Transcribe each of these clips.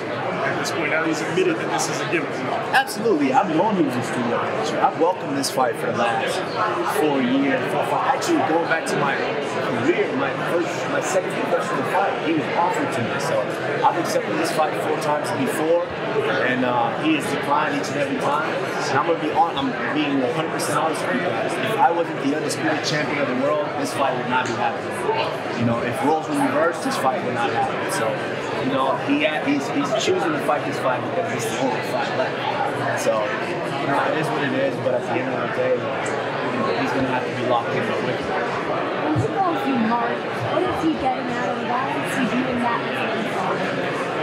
at this point? Now he's admitted that this is a gimmick. Absolutely. I've known he was a studio manager. I've welcomed this fight for the last four years. Actually going back to my career, my first, my second professional fight, he was offered to me. So I've accepted this fight four times before, and uh, he has declined each and every time. And I'm gonna be on. I'm being 100% honest with you guys. If I wasn't the undisputed champion of the world, this fight would not be happening. You know, if roles were reversed, this fight would not happen. So, you know, he had, he's, he's choosing to fight this fight because it's the only fight left. So, you know, it is what it is. But at the end of the day, you know, he's gonna have to be locked in with me. When you go through Mark, what is he getting out of that? Is he viewing that as an insult?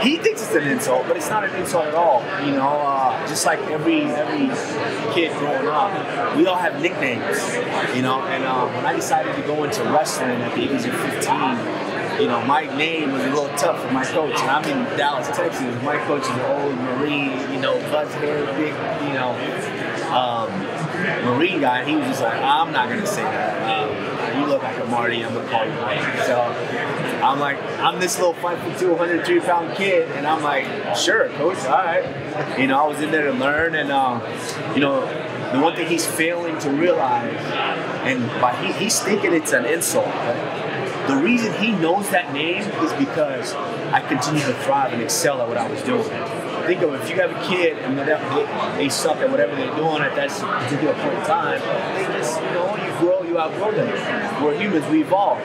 he thinks it's an insult, but it's not an insult at all. You know, uh, just like every every kid growing up, we all have nicknames. You know, and uh, when I decided to go into wrestling at the age of 15, you know, my name was a little tough for my coach. And I'm in Dallas, Texas. My coach is an old Marine, you know, buzz hair, big, you know, um, Marine guy. He was just like, I'm not gonna say that. Um, you look like a Marty. I'm gonna call you Marty. So I'm like, I'm this little five foot two, 103 pound kid, and I'm like, sure, coach, all right. You know, I was in there to learn, and um, you know, the one thing he's failing to realize, and by he, he's thinking it's an insult. But the reason he knows that name is because I continue to thrive and excel at what I was doing. Think of if you have a kid and they, they suck at whatever they're doing at that particular point in time, they just, you know, you grow, you outgrow them. We're humans, we evolve.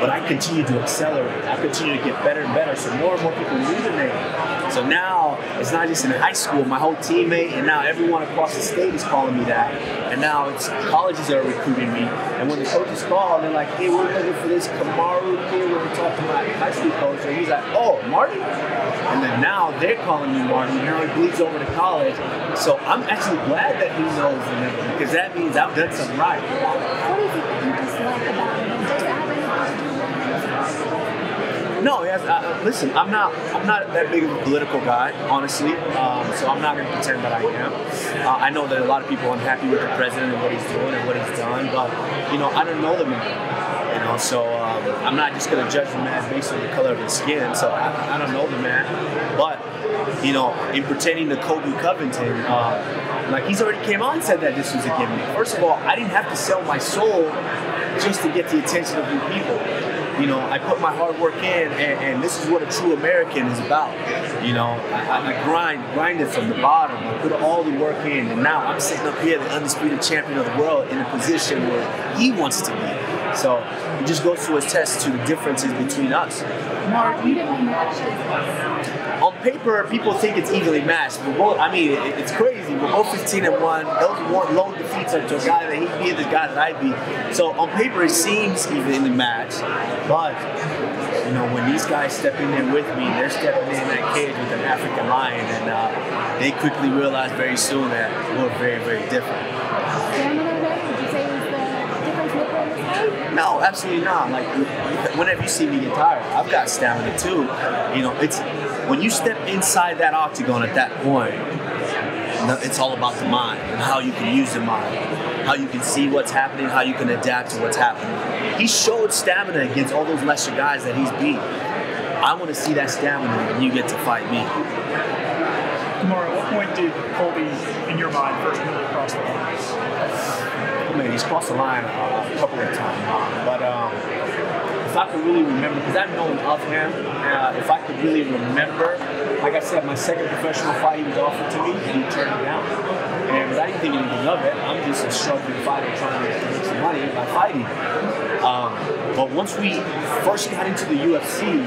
But I continue to accelerate. I continue to get better and better. So more and more people knew the name. So now it's not just in high school, my whole teammate, and now everyone across the state is calling me that. And now it's colleges that are recruiting me. And when the coaches call, they're like, hey, we're looking for this Kamaru kid. We're talking to my high school coach. And he's like, oh, Marty? And then now they're calling me Marty. Now he bleeds over to college. So I'm actually glad that he knows the name because that means I've done something right. What is it that you dislike about him? Does it have anything to do with his No, yes. Uh, listen, I'm not. I'm not that big of a political guy, honestly. Um, so I'm not going to pretend that I am. Uh, I know that a lot of people are unhappy with the president and what he's doing and what he's done, but you know, I don't know the man. Know, so um, I'm not just going to judge the man based on the color of his skin. So I, I don't know the man, but you know, in pretending to Colby Covington, uh, like he's already came on and said that this was a gimmick. First of all, I didn't have to sell my soul just to get the attention of you people. You know, I put my hard work in, and, and this is what a true American is about. You know, I, I grind, grinded from the bottom. I put all the work in, and now I'm sitting up here, the undisputed champion of the world, in a position where he wants to be. So it just goes to attest to the differences between us. Mark. On paper, people think it's evenly matched. We're both, I mean, it- it's crazy. We're both 15 and one. Those one lone defeats are to a guy that he beat the guy that I beat. So on paper, it seems evenly matched. But you know, when these guys step in there with me, they're stepping in that cage with an African lion, and uh, they quickly realize very soon that we're very, very different. Stamina then? Would you say is the difference maker in this fight? No, absolutely not. Like whenever you see me get tired, I've got stamina too. You know, it's when you step inside that octagon at that point, it's all about the mind and how you can use the mind, how you can see what's happening, how you can adapt to what's happening. He showed stamina against all those lesser guys that he's beat. I want to see that stamina when you get to fight me. At what point did Colby, in your mind, first move across the line? I he's crossed the line uh, a couple of times, but um, if I could really remember, because I've known of him, uh, if I could really remember, like I said, my second professional fight he was offered to me, and he turned it down. And I didn't think anything of it. I'm just a struggling fighter trying to make some money by fighting. Um, but once we first got into the UFC,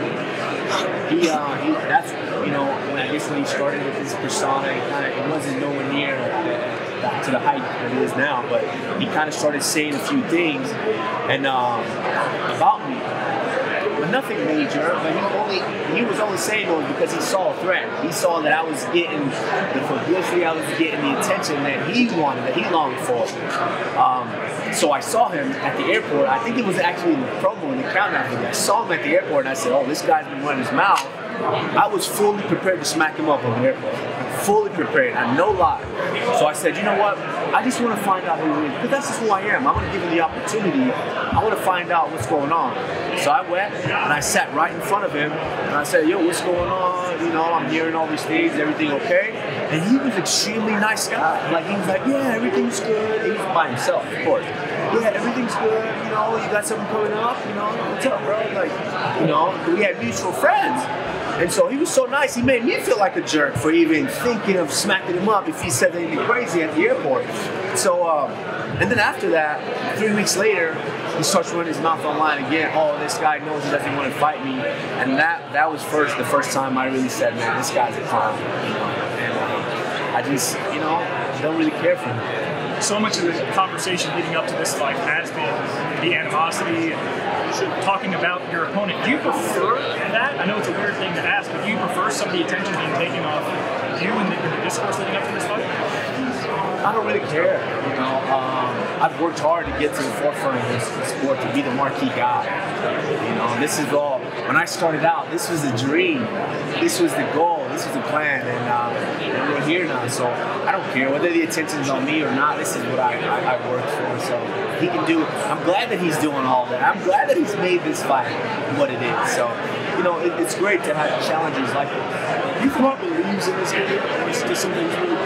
he, uh, he that's you know when I guess when he started with his persona, it, kinda, it wasn't nowhere near uh, to the height that it is now. But he kind of started saying a few things and um, about me, but nothing major. But he only he was only saying those because he saw a threat. He saw that I was getting the publicity, I was getting the attention that he wanted, that he longed for. Um, so I saw him at the airport. I think it was actually in the promo in the countdown. I saw him at the airport and I said, "Oh, this guy's been running his mouth." I was fully prepared to smack him up on the airport. Fully prepared, and no lie. So I said, "You know what? I just want to find out who he is. Because that's just who I am. I want to give him the opportunity. I want to find out what's going on. So I went and I sat right in front of him and I said, yo, what's going on? You know, I'm hearing all these things. Everything okay? And he was extremely nice guy. Like, he was like, yeah, everything's good. He was by himself, of course. Yeah, everything's good. You know, you got something coming up. You know, what's up, bro? Like, you know, we had mutual friends. And so he was so nice, he made me feel like a jerk for even thinking of smacking him up if he said anything crazy at the airport. So, um, and then after that, three weeks later, he starts running his mouth online again. Oh, this guy knows he doesn't want to fight me, and that that was first the first time I really said, man, this guy's a clown. You know? And uh, I just, you know, don't really care for him so much of the conversation leading up to this fight has been the animosity and talking about your opponent. Do you prefer that? I know it's a weird thing to ask, but do you prefer some of the attention being taken off you in the, the discourse leading up to this fight? I don't really care. You know, um, I've worked hard to get to the forefront of this sport to be the marquee guy. You know, this is all. When I started out, this was a dream. This was the goal. This was the plan, and, uh, and we're here now. So I don't care whether the attention's on me or not. This is what I, I, I worked for. So he can do. it. I'm glad that he's doing all that. I'm glad that he's made this fight what it is. So you know, it, it's great to have challenges like this. You come believes in this game, just something really?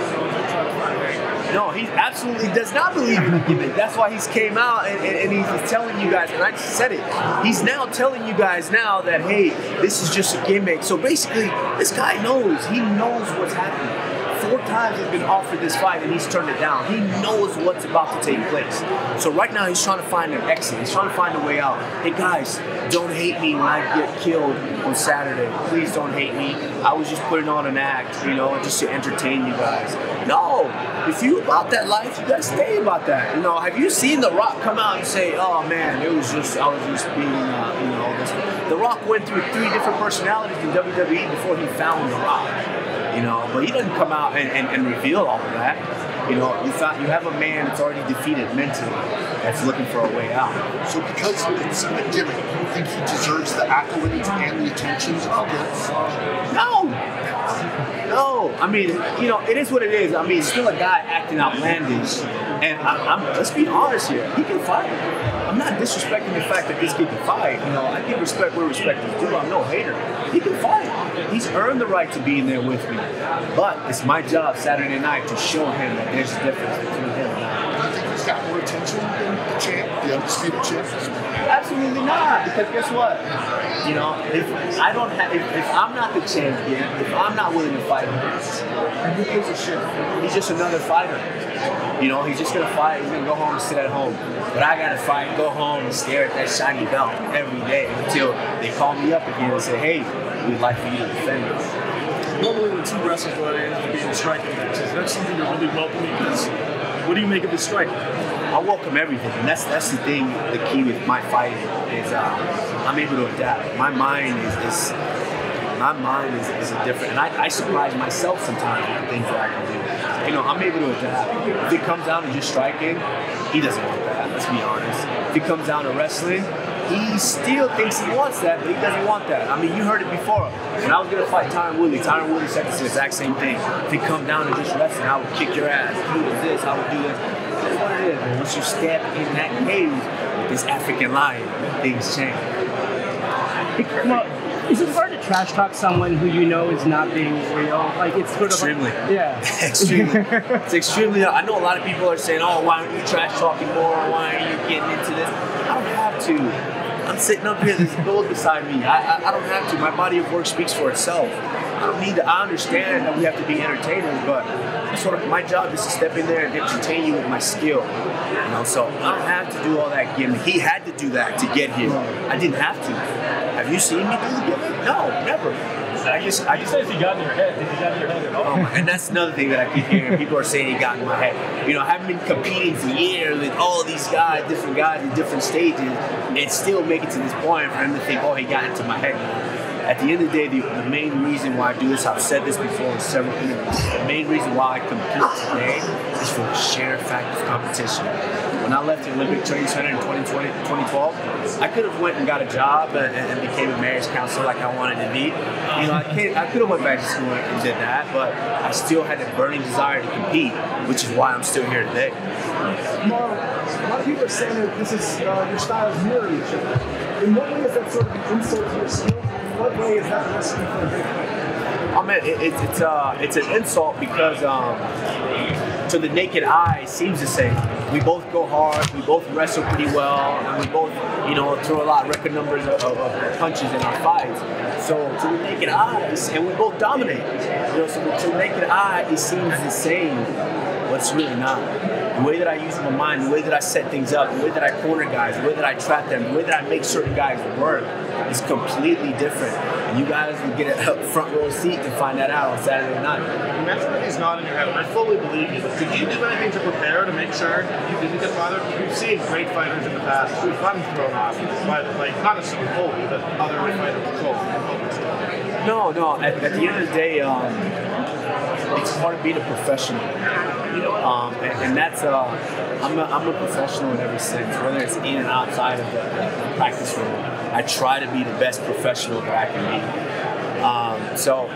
No, he absolutely does not believe in the gimmick. That's why he's came out and, and, and, he's telling you guys, and I just said it. He's now telling you guys now that hey, this is just a gimmick. So basically, this guy knows. He knows what's happening four times he's been offered this fight and he's turned it down. He knows what's about to take place. So right now he's trying to find an exit. He's trying to find a way out. Hey guys, don't hate me when I get killed on Saturday. Please don't hate me. I was just putting on an act, you know, just to entertain you guys. No, if you about that life, you gotta stay about that. You know, have you seen The Rock come out and say, "Oh man, it was just I was just being, uh, you know, this." The Rock went through three different personalities in WWE before he found The Rock you know. But he doesn't come out and, and, and reveal all of that. You know, you thought you have a man that's already defeated mentally that's looking for a way out. So because it's a gimmick, you think he deserves the accolades and the attention of this? No. No. I mean, you know, it is what it is. I mean, still a guy acting outlandish. And I, am let's be honest here, he can fight. I'm not disrespecting the fact that this kid can fight. You know, I give respect where respect is due. I'm no hater. He can fight. He's earned the right to be in there with me. But it's my job Saturday night to show him that there's a difference between him and I. Do you think he's got more attention than the champ, the undisputed champ? Absolutely not. Because guess what? You know, if I don't have, if, if I'm not the champion, if I'm not willing to fight who gives a shit? He's just another fighter. You know, he's just gonna fight. He's gonna go home and sit at home. But I gotta fight, go home and stare at that shiny belt every day until they call me up again and say, "Hey, we'd like for you to defend us." Normally, when two wrestlers go at it, being striking matches, that's something you're really welcoming. Because what do you make of his striking? I welcome everything, and that's that's the thing. The key with my fighting is uh, I'm able to adapt. My mind is, is my mind is, is a different, and I, I surprise myself sometimes with the things that I can do you know, I'm able to adapt. If it comes down to just striking, he doesn't want that. Let's be honest. If it comes down to wrestling, he still thinks he wants that, but he doesn't want that. I mean, you heard it before. When I was gonna fight Tyron Woodley, Tyron Woodley said the exact same thing. If it come down to just wrestling, I would kick your ass. You this, I would do this. That's what it is. Man. Once you step in that cage with this African lion, things change. Well, is it hard to trash talk someone who you know is not being real? Like it's sort extremely. of like, yeah, extremely. it's extremely. I know a lot of people are saying, "Oh, why aren't you trash talking more? Why are you getting into this?" I don't have to. I'm sitting up here, there's gold beside me. I, I, I, don't have to. My body of work speaks for itself. I don't need to. I understand that we have to be entertainers, but sort of my job is to step in there and entertain you with my skill. You know, so I don't have to do all that gimmick. He had to do that to get here. I didn't have to. Have you seen me do the gimmick? No, never. I just, I just said if got in your head, if he got in your head at all. Oh, and that's another thing that I keep hearing. People are saying he got in my head. You know, I haven't been competing for years with all these guys, different guys in different stages, and still make it to this point for him to think, oh, he got into my head. At the end of the day, the, the main reason why I do this, I've said this before in several interviews, the main reason why I compete today is for the sheer fact of competition when I left the Olympic Training Center in 2020, 2012, I could have went and got a job and, and became a marriage counselor like I wanted to be. You know, I, can't, I could have went back to school and did that, but I still had a burning desire to compete, which is why I'm still here today. Mark, a lot of people are saying that this is uh, your styles mirror each other. In what way is that sort of an insult to your skills? In what way is that recipe for a great fight? I mean, it, it's it's uh it's an insult because um, to the naked eye, it seems the same. We both go hard. We both wrestle pretty well, and we both you know throw a lot of record numbers of, of, punches in our fights. So to the naked eye, and we both dominate. You know, so to the naked eye, it seems the same, but it's really not. The way that I use my mind, the way that I set things up, the way that I corner guys, the way that I trap them, the way that I make certain guys work is completely different. And you guys will get a front row seat to find that out on Saturday night. You mentioned that he's not in your head, and I fully believe you. Did you do anything to prepare to make sure you didn't get bothered? We've seen great fighters in the past who've gotten thrown off, but like not necessarily Colby, but other fighters. No, no. At, at the end of the day, um, it's part of being a professional. Um, and, and that's uh, I'm a, I'm a professional in every sense, whether it's in and outside of the, the practice room. I try to be the best professional that I can be. Um, so.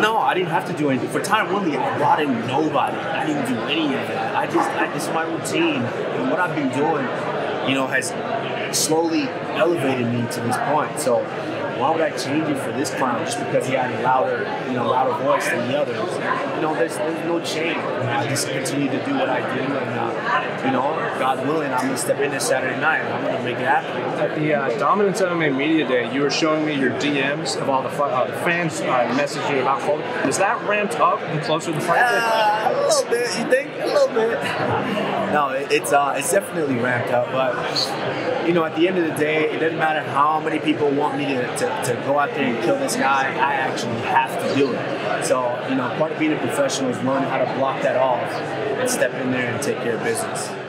No, I didn't have to do anything. For Tyron Woodley, I brought in nobody. I didn't do any of that. I just, I, is my routine. And what I've been doing, you know, has slowly elevated me to this point. So why would I change it for this clown just because he had a louder, you know, louder voice than the others? You know, there's, there's no change. You know, I just continue to do what I do, and uh, you know, God willing, I'm gonna step in this Saturday night. and I'm gonna make it happen. At the uh, Dominance MMA Media Day, you were showing me your DMs of all the, fi- uh, the fans uh, messaging about Colby. Is that ramped up the closer the fight? Uh, a little bit, you think? A little bit. No, it, it's uh, it's definitely ramped up, but you know, at the end of the day, it doesn't matter how many people want me to, to, to go out there and kill this guy. I actually have to do it. So, you know, part of being a professional is learning how to block that off and step in there and take care of business.